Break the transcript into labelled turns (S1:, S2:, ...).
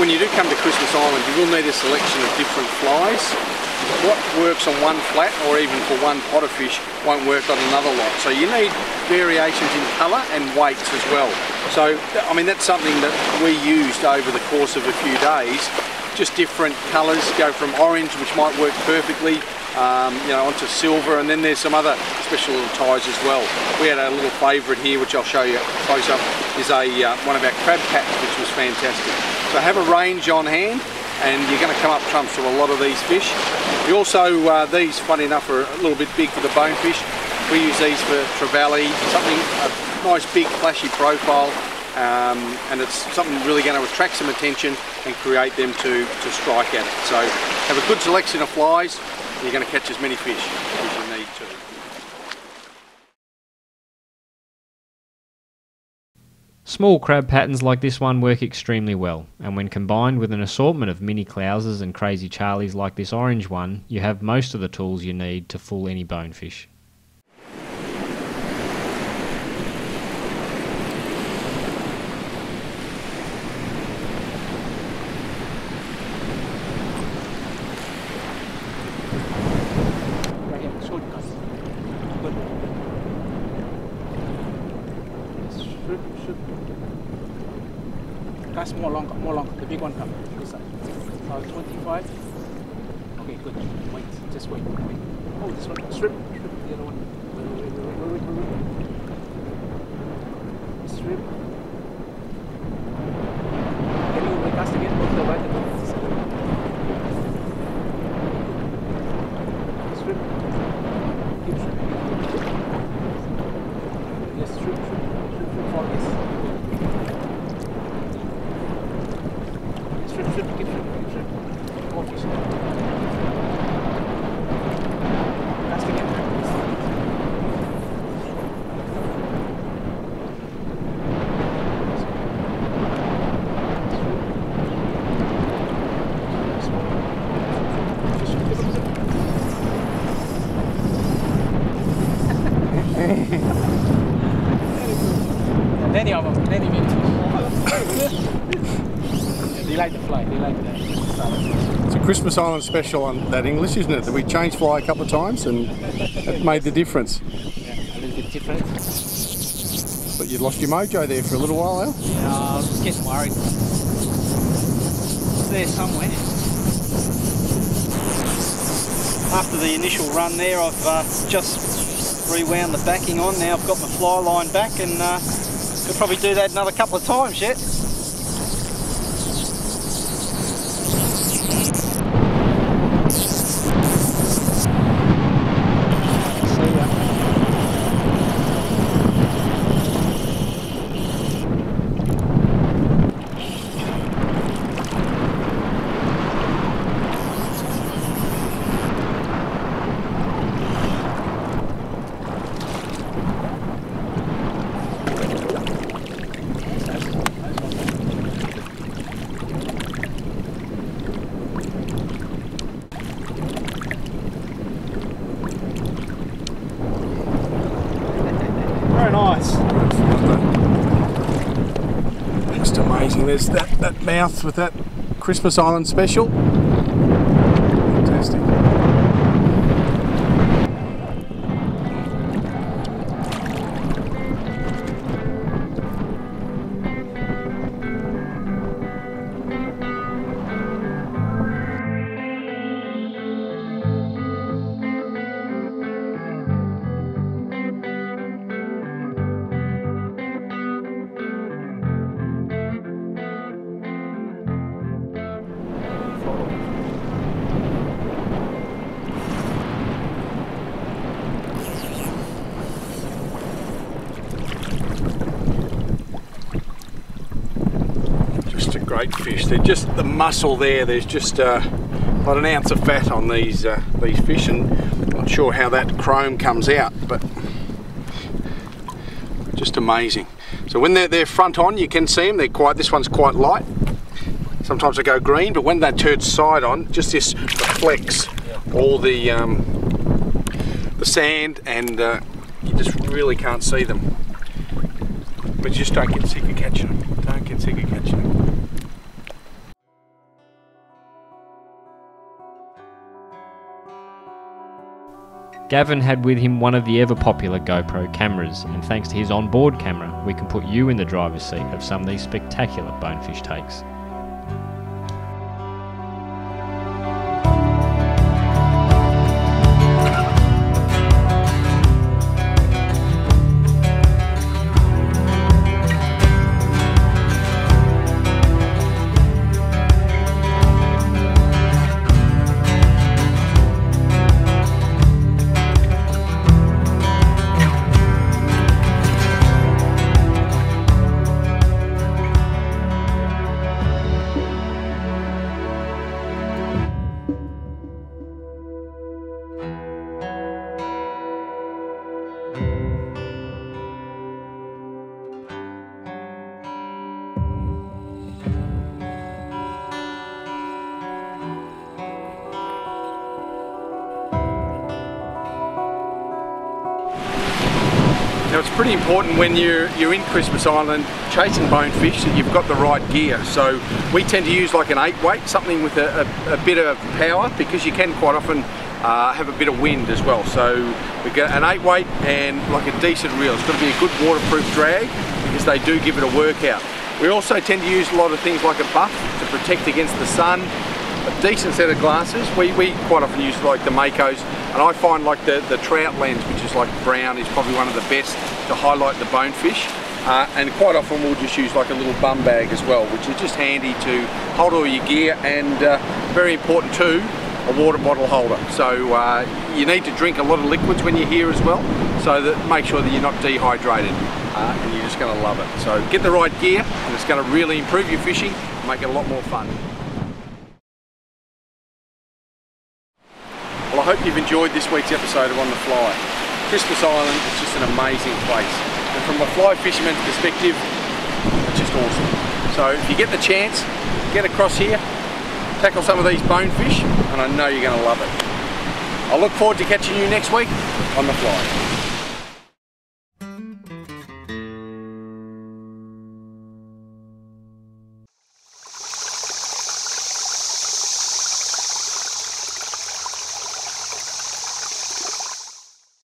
S1: when you do come to Christmas Island, you will need a selection of different flies. What works on one flat or even for one pot of fish won't work on another lot. So you need variations in colour and weights as well. So, I mean, that's something that we used over the course of a few days. Just different colours, go from orange, which might work perfectly, um, you know, onto silver, and then there's some other special little ties as well. We had a little favourite here, which I'll show you close up, is a uh, one of our crab patterns, which was fantastic. So have a range on hand, and you're going to come up trumps with a lot of these fish. We also, uh, these, funny enough, are a little bit big for the bonefish. We use these for trevally, something, a nice big flashy profile, um, and it's something really going to attract some attention and create them to, to strike at it. So have a good selection of flies, you're going to catch as many fish as you need to.
S2: Small crab patterns like this one work extremely well, and when combined with an assortment of mini Clousers and crazy charlies like this orange one, you have most of the tools you need to fool any bonefish.
S3: Right here, short cast. Good. Strip. Cast more longer, more longer. The big one come this side. Uh, 25. Okay, good. Wait, just wait, wait. Oh, this one. Strip, strip. The other one. Wait, wait, wait, wait, wait, wait. Strip. Can you recast again? Both the right and the left side. Strip. Keep stripping. Yes, strip, strip, strip, strip for this. Strip, strip, keep strip, keep strip. More fish. Cast again. Many of them, many, many fish. Yeah, they like to fly, they like that.
S1: It's a Christmas Island special on that English, isn't it? That we changed fly a couple of times and it made the difference.
S3: Yeah, a little bit different.
S1: But you lost your mojo there for a little while, Al.
S3: Yeah, I was getting worried. It's there somewhere. After the initial run there, I've uh, just rewound the backing on. Now I've got my fly line back and uh, could probably do that another couple of times yet. See ya. Very nice.
S1: Just amazing. There's that, that mouth with that Christmas Island special. Great fish. They're just the muscle there. There's just uh, not an ounce of fat on these uh, these fish, and I'm not sure how that chrome comes out, but just amazing. So when they're, they're front on, you can see them. They're quite. This one's quite light. Sometimes they go green, but when they turn side on, just this reflects all the um, the sand, and uh, you just really can't see them. But you just don't get sick of catching them. Don't get sick of catching them.
S2: Gavin had with him one of the ever popular GoPro cameras, and thanks to his onboard camera, we can put you in the driver's seat of some of these spectacular bonefish takes.
S1: Now it's pretty important when you're, you're in Christmas Island chasing bonefish that you've got the right gear. So we tend to use like an 8 weight, something with a, a, a bit of power because you can quite often uh, have a bit of wind as well. So we get an 8 weight and like a decent reel. It's got to be a good waterproof drag because they do give it a workout. We also tend to use a lot of things like a buff to protect against the sun, a decent set of glasses. We, we quite often use like the Makos and I find like the, the trout lens, which is like brown, is probably one of the best to highlight the bonefish. Uh, and quite often we'll just use like a little bum bag as well, which is just handy to hold all your gear and uh, very important too, a water bottle holder. So uh, you need to drink a lot of liquids when you're here as well, so that make sure that you're not dehydrated uh, and you're just going to love it. So get the right gear and it's going to really improve your fishing, make it a lot more fun. Well, I hope you've enjoyed this week's episode of On the Fly. Christmas Island is just an amazing place. And from a fly fisherman's perspective, it's just awesome. So if you get the chance, get across here, tackle some of these bonefish, and I know you're going to love it. I look forward to catching you next week on The Fly.